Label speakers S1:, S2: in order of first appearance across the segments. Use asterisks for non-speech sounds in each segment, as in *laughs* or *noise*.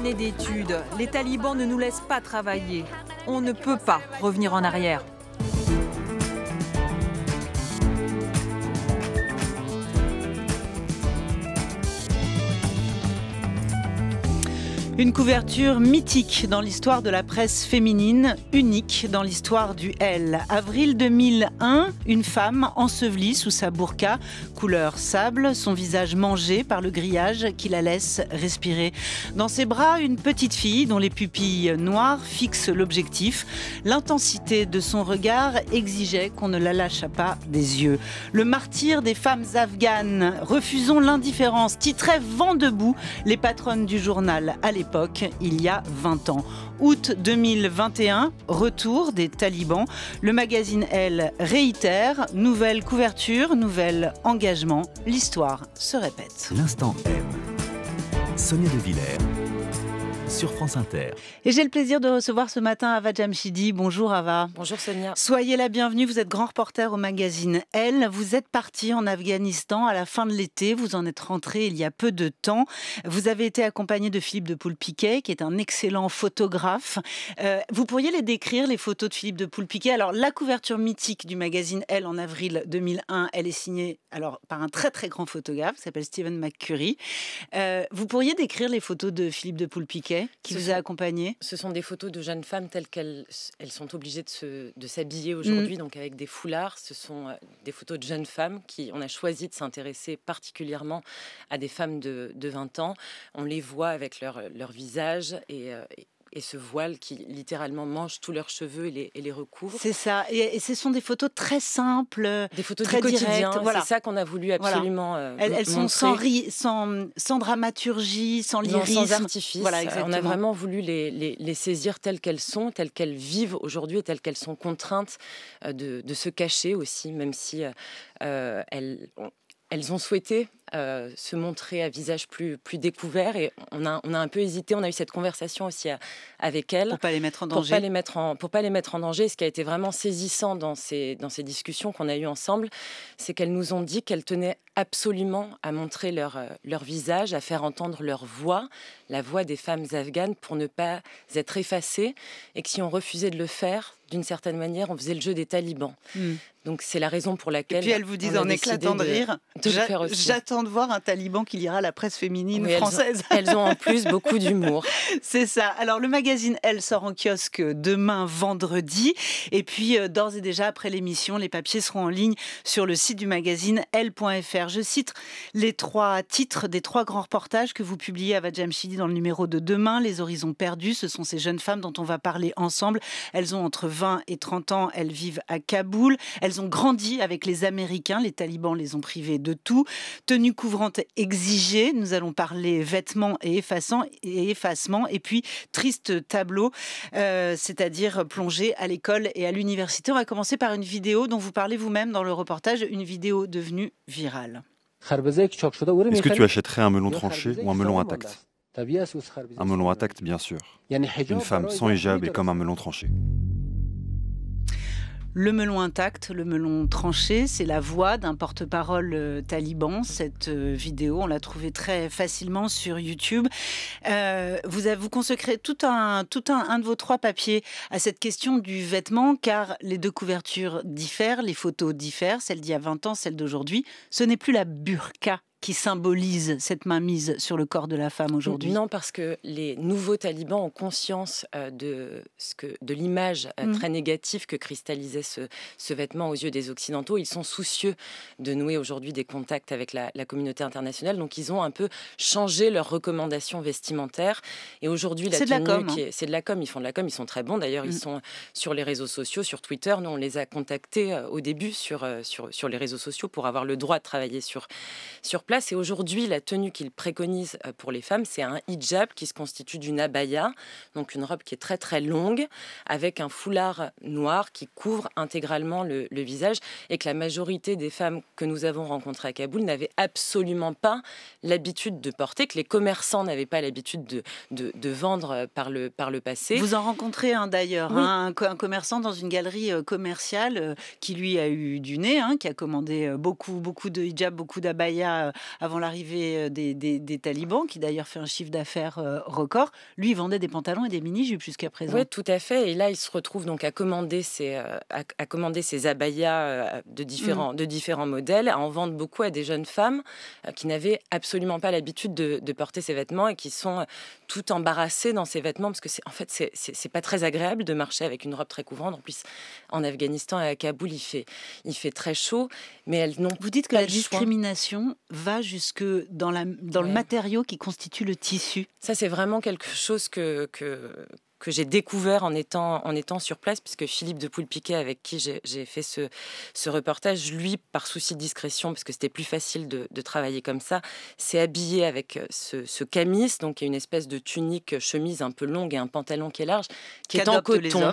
S1: d'études, les talibans ne nous laissent pas travailler. On ne peut pas revenir en arrière.
S2: Une couverture mythique dans l'histoire de la presse féminine, unique dans l'histoire du L. Avril 2001, une femme ensevelie sous sa burqa, couleur sable, son visage mangé par le grillage qui la laisse respirer. Dans ses bras, une petite fille dont les pupilles noires fixent l'objectif. L'intensité de son regard exigeait qu'on ne la lâchât pas des yeux. Le martyr des femmes afghanes, refusons l'indifférence, titrait Vent debout les patronnes du journal à l'époque il y a 20 ans. Août 2021, retour des talibans. Le magazine Elle réitère, nouvelle couverture, nouvel engagement. L'histoire se répète.
S3: L'instant M. Sonia De Villers sur France Inter.
S2: Et j'ai le plaisir de recevoir ce matin Ava Jamshidi. Bonjour Ava.
S4: Bonjour Sonia.
S2: Soyez la bienvenue, vous êtes grand reporter au magazine Elle. Vous êtes parti en Afghanistan à la fin de l'été, vous en êtes rentré il y a peu de temps. Vous avez été accompagné de Philippe de Poulpiquet, qui est un excellent photographe. Euh, vous pourriez les décrire, les photos de Philippe de Poulpiquet? Alors la couverture mythique du magazine Elle en avril 2001, elle est signée alors, par un très très grand photographe qui s'appelle Stephen McCurry. Euh, vous pourriez décrire les photos de Philippe de Poulpiquet? Qui vous a accompagné
S4: Ce sont des photos de jeunes femmes telles qu'elles elles sont obligées de, s'habiller aujourd'hui, mm. donc avec des foulards. Ce sont euh, des photos de jeunes femmes qui, on a choisi de s'intéresser particulièrement à des femmes de, 20 ans. On les voit avec leur, leur visage et, euh, et ce voile qui littéralement mange tous leurs cheveux et les, et les recouvre.
S2: C'est ça. Et, ce sont des photos très simples,
S4: des photos
S2: très
S4: du quotidien. Voilà. C'est ça qu'on a voulu absolument.
S2: Euh, elles, sont sans, sans, sans, dramaturgie, sans lyrisme,
S4: sans artifice. Voilà, On a vraiment voulu les, les, les saisir telles qu'elles sont, telles qu'elles vivent aujourd'hui et telles qu'elles sont contraintes euh, de, de, se cacher aussi, même si euh, elles, elles ont souhaité euh, se montrer à visage plus, plus découvert et on a, on a un peu hésité. On a eu cette conversation aussi euh, avec elles.
S2: Pour pas les mettre en danger.
S4: Pour pas les mettre en, pour pas les mettre en danger. Ce qui a été vraiment saisissant dans ces, dans ces discussions qu'on a eues ensemble, c'est qu'elles nous ont dit qu'elles tenaient absolument à montrer leur, euh, leur visage, à faire entendre leur voix, la voix des femmes afghanes pour ne pas être effacées et que si on refusait de le faire, d'une certaine manière, on faisait le jeu des talibans. Hmm. Donc c'est la raison pour laquelle.
S2: Et puis elles vous disent en éclatant de, rire J'attends de voir un taliban qui lira la presse féminine française. *laughs*
S4: Elles ont, en plus *laughs* beaucoup d'humour.
S2: C'est ça. Alors le magazine Elle sort en kiosque demain vendredi. Et puis euh, d'ores et déjà après l'émission, les papiers seront en ligne sur le site du magazine Elle.fr. Je cite les trois titres des trois grands reportages que vous publiez à Vajamshidi dans le numéro de demain. Les horizons perdus, ce sont ces jeunes femmes dont on va parler ensemble. Elles ont entre 20 et 30 ans. Elles vivent à Kaboul. Elles ont grandi avec les Américains. Les talibans les ont privés de tout. Tenue couvrante exigée. Nous allons parler vêtements et, effaçant, et effacement. Et puis, triste tableau, euh, c'est-à-dire plongée à l'école et à l'université. On va commencer par une vidéo dont vous parlez vous-même dans le reportage, une vidéo devenue virale.
S5: Est-ce que tu achèterais un melon tranché ou un melon intact? Un melon intact, bien sûr. Une femme sans hijab est comme un melon tranché.
S2: Le melon intact, le melon tranché, c'est la voix d'un porte-parole euh, taliban. Cette euh, vidéo, on l'a trouvée très facilement sur YouTube. Euh, vous, avez, vous consacrez tout, un, tout un, un, de vos trois papiers à cette question du vêtement, car les deux couvertures diffèrent, les photos diffèrent, celle d'il y a 20 ans, celle d'aujourd'hui. Ce n'est plus la burqa qui symbolise cette mainmise sur le corps de la femme aujourd'hui?
S4: Non, parce que les nouveaux talibans ont conscience euh, de, ce que, de l'image euh, mm. très négative que cristallisait ce, ce, vêtement aux yeux des Occidentaux. Ils sont soucieux de nouer aujourd'hui des contacts avec la, communauté internationale, donc ils ont un peu changé leurs recommandations vestimentaires. Et aujourd'hui, la
S2: c'est de la com. Hein.
S4: C'est de la com, ils font de la com, ils sont très bons. D'ailleurs, ils mm. sont sur les réseaux sociaux, sur Twitter. Nous, on les a contactés euh, au début sur, sur, sur les réseaux sociaux pour avoir le droit de travailler sur, sur place. Et aujourd'hui, la tenue qu'il préconise euh, pour les femmes, c'est un hijab qui se constitue d'une abaya, donc une robe qui est très très longue, avec un foulard noir qui couvre intégralement le, visage, et que la majorité des femmes que nous avons rencontrées à Kaboul n'avaient absolument pas l'habitude de porter, que les commerçants n'avaient pas l'habitude de, de, vendre euh, par le, par le passé.
S2: Vous en rencontrez un d'ailleurs, hein, un, commerçant dans une galerie euh, commerciale qui lui a eu du nez, hein, qui a commandé beaucoup, beaucoup de hijab, beaucoup d'abaya avant l'arrivée des, talibans, qui d'ailleurs fait un chiffre d'affaires record. Lui, vendait des pantalons et des mini-jupes jusqu'à présent.
S4: Oui, tout à fait. Et là, il se retrouve donc à commander ses, à, commander ses abayas de différents, mm. de différents modèles, à en vendre beaucoup à des jeunes femmes qui n'avaient absolument pas l'habitude de, de, porter ces vêtements et qui sont tout embarrassées dans ces vêtements parce que c'est en fait c'est pas très agréable de marcher avec une robe très couvrante. En plus, en Afghanistan et à Kaboul, il fait, il fait très chaud. Mais elles n'ont
S2: Vous dites que la discrimination va jusque dans, la, dans le matériau qui constitue le tissu.
S4: Ça, c'est vraiment quelque chose que, que, que j'ai découvert en étant, en étant sur place, puisque Philippe de Poulpiquet, avec qui j'ai fait ce, ce, reportage, lui, par souci de discrétion, parce que c'était plus facile de, travailler comme ça, s'est habillé avec euh, ce, ce, camis, donc une espèce de tunique chemise un peu longue et un pantalon qui est large, qui est en coton,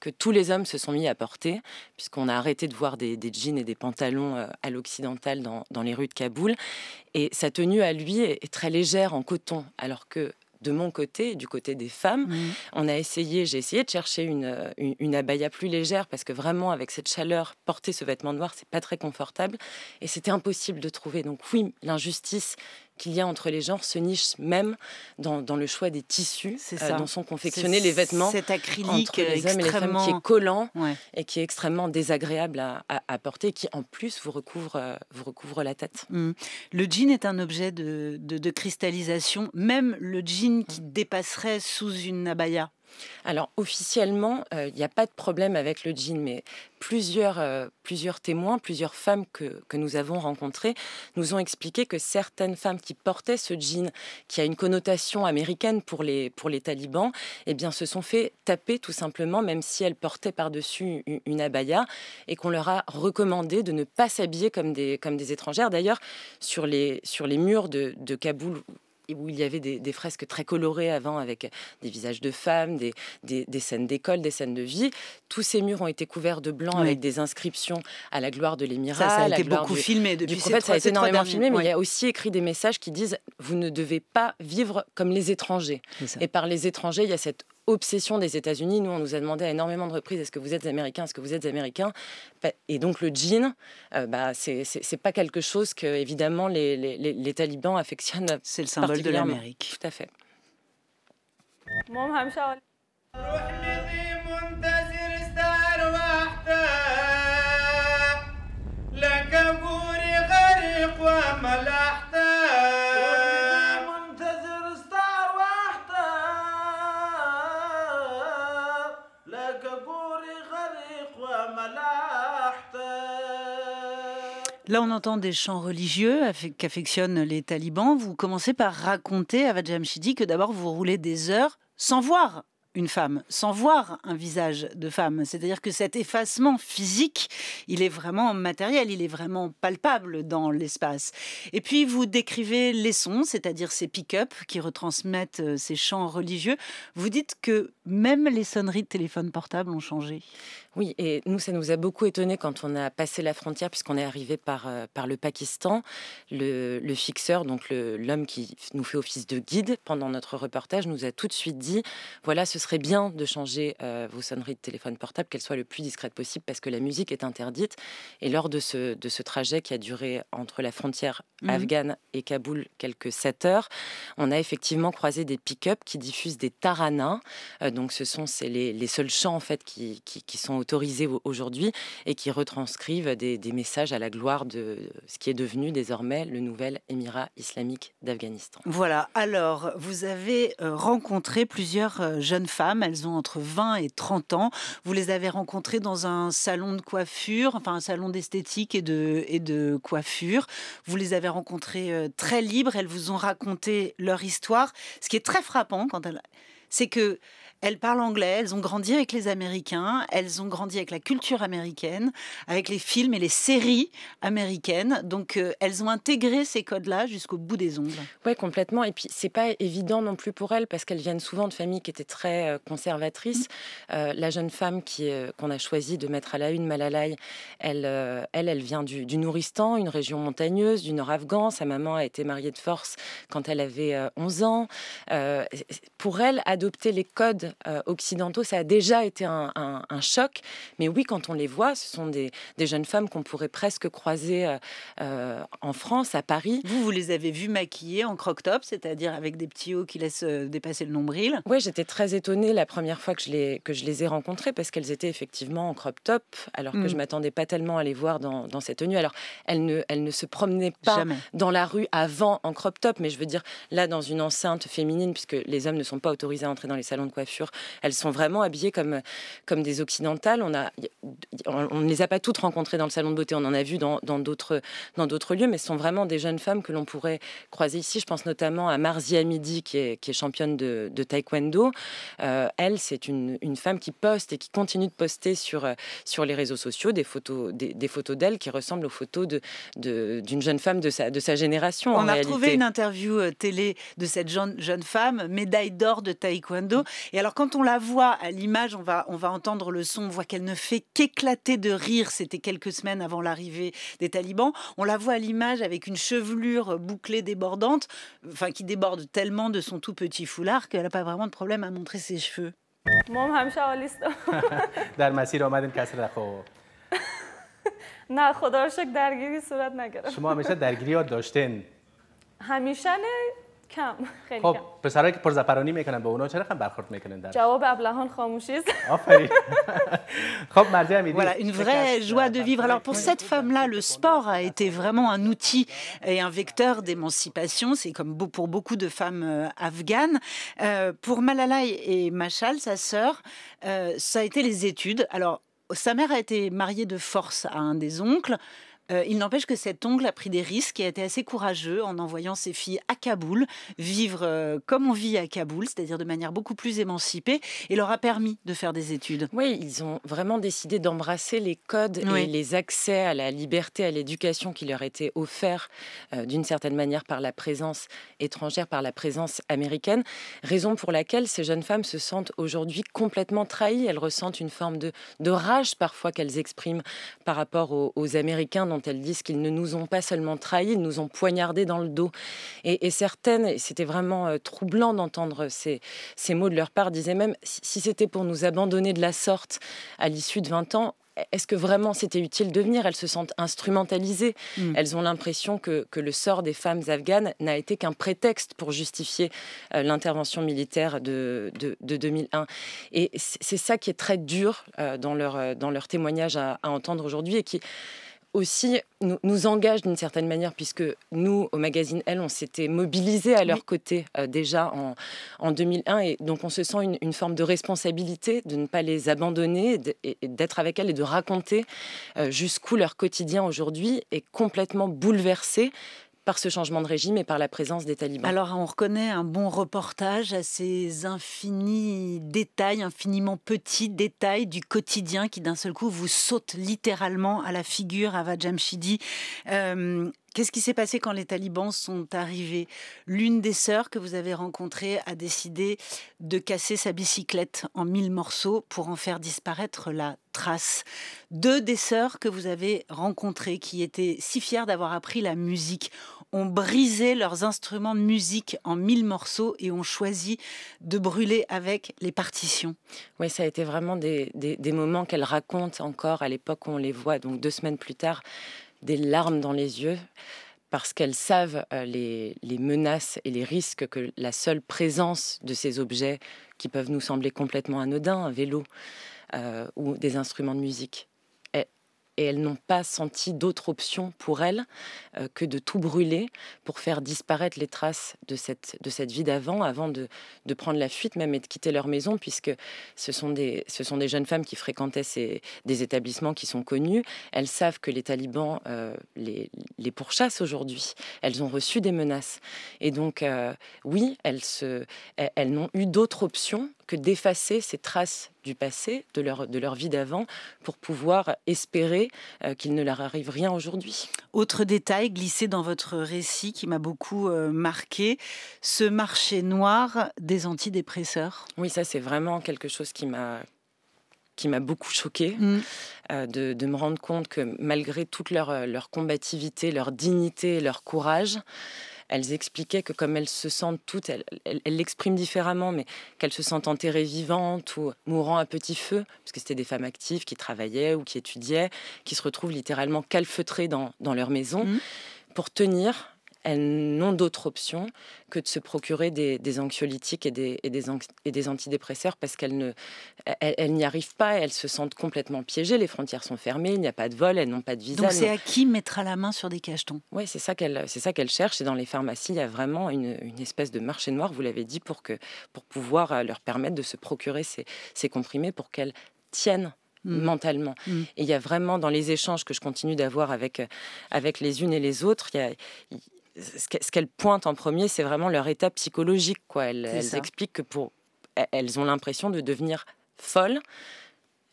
S4: que tous les hommes se sont mis à porter, puisqu'on a arrêté de voir des, jeans et des pantalons euh, à l'occidental dans, dans, les rues de Kaboul. Et sa tenue à lui est très légère en coton, alors que de mon côté, du côté des femmes, mmh. on a essayé, j'ai essayé de chercher une, une, abaya plus légère parce que vraiment, avec cette chaleur, porter ce vêtement noir, c'est pas très confortable et c'était impossible de trouver. Donc, oui, l'injustice qu'il y a entre les genres se niche même dans, dans le choix des tissus euh, dont sont confectionnés les vêtements.
S2: Cet acrylique
S4: entre les hommes et les femmes qui est collant et qui est extrêmement désagréable à, à, porter, qui en plus vous recouvre, euh, vous recouvre la tête.
S2: Mmh. Le jean est un objet de, de, de cristallisation, même le jean qui mmh. dépasserait sous une abaya.
S4: Alors officiellement, euh, il n'y a pas de problème avec le jean, mais plusieurs, euh, plusieurs témoins, plusieurs femmes que, que, nous avons rencontrées nous ont expliqué que certaines femmes qui portaient ce jean, qui a une connotation américaine pour les, pour les talibans, eh bien, se sont fait taper tout simplement, même si elles portaient par-dessus une, abaya, et qu'on leur a recommandé de ne pas s'habiller comme des, comme des étrangères. D'ailleurs, sur les, sur les murs de, de Kaboul, où il y avait des, fresques très colorées avant avec des visages de femmes, des, des, scènes d'école, des scènes de vie. Tous ces murs ont été couverts de blanc avec des inscriptions à la gloire de l'émirat.
S2: Ça, a été beaucoup filmé depuis du
S4: prophète, ça a été énormément filmé, mais il y a aussi écrit des messages qui disent vous ne devez pas vivre comme les étrangers. Et par les étrangers, il y a cette obsession des États-Unis. Nous, on nous a demandé à énormément de reprises est-ce que vous êtes américain Est-ce que vous êtes américain? Et donc, le jean, euh, bah, c'est pas quelque chose que, évidemment, les, les, les, talibans affectionnent. *laughs*
S2: C'est le symbole de l'Amérique.
S4: Tout à fait.
S2: Là, on entend des chants religieux qu'affectionnent les talibans. Vous commencez par raconter à Vajamshidi que d'abord vous roulez des heures sans voir une femme, sans voir un visage de femme. C'est-à-dire que cet effacement physique, il est vraiment matériel, il est vraiment palpable dans l'espace. Et puis vous décrivez les sons, c'est-à-dire ces pick-up qui retransmettent euh, ces chants religieux. Vous dites que même les sonneries de téléphone portable ont changé.
S4: Oui, et nous, ça nous a beaucoup étonné quand on a passé la frontière, puisqu'on est arrivé par, euh, par le Pakistan. Le, le fixeur, donc l'homme qui nous fait office de guide pendant notre reportage, nous a tout de suite dit voilà, ce serait bien de changer euh, vos sonneries de téléphone portable, qu'elles soient le plus discrètes possible, parce que la musique est interdite. Et lors de ce, de ce trajet qui a duré entre la frontière mmh afghane et Kaboul quelques 7 heures, on a effectivement croisé des pick-up qui diffusent des taranas. Euh, donc, ce sont les, les, seuls chants en fait qui, qui, qui sont autorisés aujourd'hui et qui retranscrivent des, messages à la gloire de ce qui est devenu désormais le nouvel Émirat islamique d'Afghanistan.
S2: Voilà, alors vous avez euh, rencontré plusieurs euh, jeunes femmes, elles ont entre 20 et 30 ans. Vous les avez rencontrées dans un salon de coiffure, enfin un salon d'esthétique et de, coiffure. Vous les avez rencontrées euh, très libres, elles vous ont raconté leur histoire. Ce qui est très frappant c'est que elles parlent anglais, elles ont grandi avec les Américains, elles ont grandi avec la culture américaine, avec les films et les séries américaines. Donc euh, elles ont intégré ces codes-là jusqu'au bout des ongles.
S4: Oui, complètement. Et puis c'est pas évident non plus pour elles parce qu'elles viennent souvent de familles qui étaient très euh, conservatrices. Mm. Euh, la jeune femme qui qu'on a choisi de mettre à la une, Malalai, elle, elle, elle vient du, du, Nouristan, une région montagneuse du nord afghan. Sa maman a été mariée de force quand elle avait 11 ans. pour elle, adopter les codes occidentaux, ça a déjà été un, choc. Mais oui, quand on les voit, ce sont des, jeunes femmes qu'on pourrait presque croiser en France, à Paris.
S2: Vous, vous les avez vues maquillées en croc-top, c'est-à-dire avec des petits hauts qui laissent dépasser le nombril?
S4: Oui, j'étais très étonnée la première fois que je les, que je les ai rencontrées parce qu'elles étaient effectivement en crop-top, alors que je mm. m'attendais pas tellement à les voir dans, dans cette tenue. Alors, elles ne, elles ne se promenaient pas dans la rue avant en crop-top, mais je veux dire, là, dans une enceinte féminine, puisque les hommes ne sont pas autorisés à entrer dans les salons de coiffure, elles sont vraiment habillées comme, comme des occidentales. On a, on ne les a pas toutes rencontrées dans le salon de beauté, on en a vu dans d'autres dans d'autres lieux, mais ce sont vraiment des jeunes femmes que l'on pourrait croiser ici. Je pense notamment à Marzia Midi, qui est, qui est championne de, de taekwondo. Euh, elle, c'est une, une, femme qui poste et qui continue de poster sur, sur les réseaux sociaux des photos des, des photos d'elle qui ressemblent aux photos d'une de, d'une jeune femme de sa, de sa génération.
S2: On
S4: a
S2: trouvé une interview euh, télé de cette jeune, jeune femme, médaille d'or de taekwondo. Et alors, quand on la voit à l'image, on va, on va entendre le son, on voit qu'elle ne fait qu'éclater de rire. C'était quelques semaines avant l'arrivée des talibans. On la voit à l'image avec une chevelure bouclée débordante, enfin qui déborde tellement de son tout petit foulard qu'elle n'a pas vraiment de problème à montrer ses cheveux. *laughs* *laughs*
S6: نه خدا رو شکر درگیری صورت نگرفت
S7: شما همیشه درگیری ها داشتین
S6: همیشه نه کم خیلی
S7: خب پسرایی که پرزپرانی میکنن به اونا چرا هم برخورد میکنن در
S6: جواب ابلهان خاموشی است
S7: آفرین خب مرزی
S2: امیدی Voilà, une vraie joie de vivre. Alors pour cette femme-là, le sport a été vraiment un outil et un vecteur d'émancipation. C'est comme pour beaucoup de femmes euh, afghanes. Euh, pour Malala et Machal, sa sœur, euh, ça a été les études. Alors sa mère a été mariée de force à un des oncles. Euh, il n'empêche que cet oncle a pris des risques et a été assez courageux en envoyant ses filles à Kaboul, vivre euh, comme on vit à Kaboul, c'est-à-dire de manière beaucoup plus émancipée, et leur a permis de faire des études.
S4: Oui, ils ont vraiment décidé d'embrasser les codes et les accès à la liberté, à l'éducation qui leur étaient offerts euh, d'une certaine manière par la présence étrangère, par la présence américaine, raison pour laquelle ces jeunes femmes se sentent aujourd'hui complètement trahies. Elles ressentent une forme de, rage parfois qu'elles expriment par rapport aux, aux Américains dont elles disent qu'ils ne nous ont pas seulement trahis, ils nous ont poignardés dans le dos. Et, certaines, c'était vraiment euh, troublant d'entendre ces, ces mots de leur part, disaient même, si c'était pour nous abandonner de la sorte à l'issue de 20 ans, est-ce que vraiment c'était utile de venir? Elles se sentent instrumentalisées. Mm. Elles ont l'impression que, le sort des femmes afghanes n'a été qu'un prétexte pour justifier euh, l'intervention militaire de, de, 2001. Et c'est ça qui est très dur euh, dans, leur, dans leur témoignage à, à entendre aujourd'hui et qui aussi nous, nous engage d'une certaine manière, puisque nous, au magazine Elle, on s'était mobilisés à leur côté euh, déjà en, en, 2001, et donc on se sent une, une, forme de responsabilité de ne pas les abandonner, et d'être avec elles et de raconter euh, jusqu'où leur quotidien aujourd'hui est complètement bouleversé par ce changement de régime et par la présence des talibans.
S2: Alors on reconnaît un bon reportage à ces infinis détails, infiniment petits détails du quotidien qui d'un seul coup vous sautent littéralement à la figure, Ava Jamshidi. Euh, Qu'est-ce qui s'est passé quand les talibans sont arrivés? L'une des sœurs que vous avez rencontrées a décidé de casser sa bicyclette en mille morceaux pour en faire disparaître la trace. Deux des sœurs que vous avez rencontrées, qui étaient si fières d'avoir appris la musique, ont brisé leurs instruments de musique en mille morceaux et ont choisi de brûler avec les partitions.
S4: Oui, ça a été vraiment des, des moments qu'elles racontent encore à l'époque où on les voit, donc deux semaines plus tard des larmes dans les yeux parce qu'elles savent euh, les, menaces et les risques que la seule présence de ces objets qui peuvent nous sembler complètement anodins, un vélo euh, ou des instruments de musique, et elles n'ont pas senti d'autre option pour elles euh, que de tout brûler pour faire disparaître les traces de cette, de cette vie d'avant, avant de, de, prendre la fuite même et de quitter leur maison, puisque ce sont des, ce sont des jeunes femmes qui fréquentaient des établissements qui sont connus. Elles savent que les talibans euh, les, les, pourchassent aujourd'hui. Elles ont reçu des menaces. Et donc, euh, oui, elles, se, elles n'ont eu d'autre option que d'effacer ces traces du passé, de leur, de leur vie d'avant, pour pouvoir espérer euh, qu'il ne leur arrive rien aujourd'hui.
S2: Autre détail glissé dans votre récit qui m'a beaucoup euh, marqué, ce marché noir des antidépresseurs.
S4: Oui, ça c'est vraiment quelque chose qui m'a qui m'a beaucoup choqué mm. euh, de, de, me rendre compte que malgré toute leur, leur combativité, leur dignité, leur courage, elles expliquaient que comme elles se sentent toutes, elles l'expriment différemment, mais qu'elles se sentent enterrées vivantes ou mourant à petit feu, parce que c'était des femmes actives qui travaillaient ou qui étudiaient, qui se retrouvent littéralement calfeutrées dans, dans leur maison, mmh. pour tenir elles n'ont d'autre option que de se procurer des, anxiolytiques et des, et des, et des antidépresseurs parce qu'elles n'y elles, arrivent pas, elles se sentent complètement piégées, les frontières sont fermées, il n'y a pas de vol, elles n'ont pas de visa.
S2: Donc c'est à qui mettra la main sur des cachetons?
S4: Oui, c'est ça qu'elles qu'elle cherchent. Et dans les pharmacies, il y a vraiment une, une espèce de marché noir, vous l'avez dit, pour, que, pour pouvoir euh, leur permettre de se procurer ces, ces comprimés pour qu'elles tiennent Mm. mentalement. Mm. Et il y a vraiment dans les échanges que je continue d'avoir avec, euh, avec les unes et les autres, il y a, ce qu'elles pointent en premier, c'est vraiment leur état psychologique. Quoi. Elles, expliquent que pour, elles ont l'impression de devenir folles.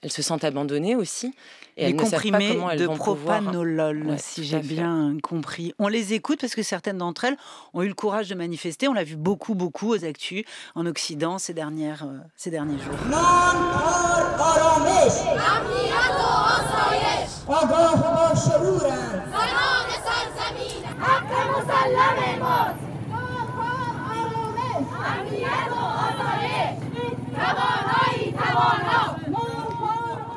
S4: Elles se sentent abandonnées aussi.
S2: Et les comprimés de propanolol, si j'ai bien compris. On les écoute parce que certaines d'entre elles ont eu le courage de manifester. On l'a vu beaucoup, beaucoup aux actus en Occident ces, dernières, euh, ces derniers jours.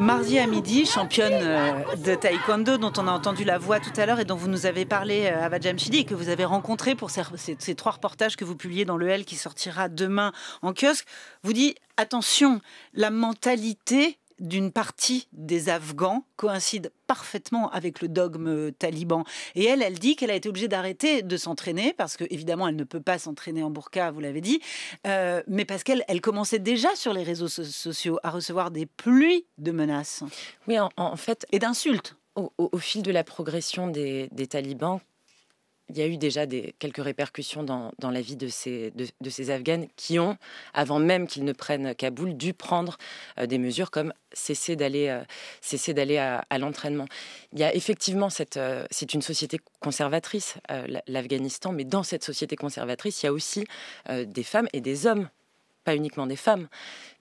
S2: Mardi à midi, championne euh, de taekwondo dont on a entendu la voix tout à l'heure et dont vous nous avez parlé à euh, Vajamshidi que vous avez rencontré pour ces, ces, trois reportages que vous publiez dans le L qui sortira demain en kiosque, vous dit attention, la mentalité d'une partie des Afghans coïncide parfaitement avec le dogme taliban. Et elle, elle dit qu'elle a été obligée d'arrêter de s'entraîner parce que évidemment elle ne peut pas s'entraîner en burqa, vous l'avez dit, euh, mais parce qu'elle elle commençait déjà sur les réseaux sociaux à recevoir des pluies de menaces.
S4: Oui, en, fait,
S2: et d'insultes.
S4: Au, fil de la progression des talibans, il y a eu déjà des, quelques répercussions dans, dans la vie de ces, de, ces Afghanes qui ont, avant même qu'ils ne prennent Kaboul, dû prendre euh, des mesures comme cesser d'aller euh, cesser d'aller à, l'entraînement. Il y a effectivement cette euh, c'est une société conservatrice l'Afghanistan, mais dans cette société conservatrice, il y a aussi des femmes et des hommes pas uniquement des femmes,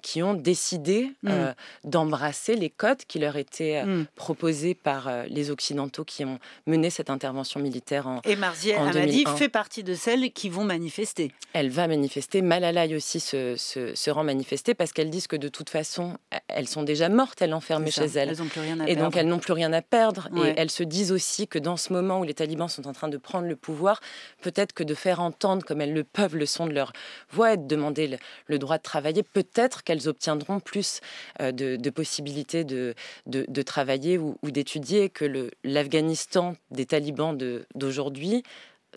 S4: qui ont décidé mm. euh, d'embrasser les codes qui leur étaient euh, mm. proposés par euh, les Occidentaux qui ont mené cette intervention militaire en
S2: Et Marzieh Amadi fait partie de celles qui vont manifester.
S4: Elle va manifester. Malalaï aussi se, se, rend manifester parce qu'elles disent que de toute façon, elles sont déjà mortes, elles enfermées chez elles.
S2: elles plus rien à
S4: et donc elles n'ont plus rien à perdre. Et elles se disent aussi que dans ce moment où les talibans sont en train de prendre le pouvoir, peut-être que de faire entendre comme elles le peuvent le son de leur voix et de demander le, le droit de travailler, peut-être qu'elles obtiendront plus euh, de, possibilités de, travailler ou d'étudier que l'Afghanistan des talibans d'aujourd'hui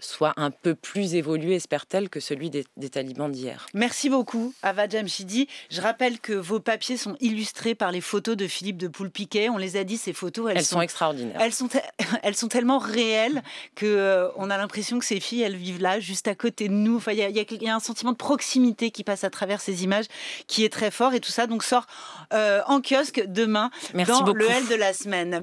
S4: soit un peu plus évolué, espère-t-elle, que celui des, talibans d'hier.
S2: Merci beaucoup, Ava Jamshidi. Je rappelle que vos papiers sont illustrés par les photos de Philippe de Poulpiquet. On les a dit, ces photos,
S4: elles, sont, extraordinaires.
S2: Elles sont, *laughs* elles sont tellement réelles que euh, on a l'impression que ces filles, elles vivent là, juste à côté de nous. Enfin, il y, a un sentiment de proximité qui passe à travers ces images, qui est très fort. Et tout ça donc sort euh, en kiosque demain
S4: Merci
S2: dans le L de la semaine.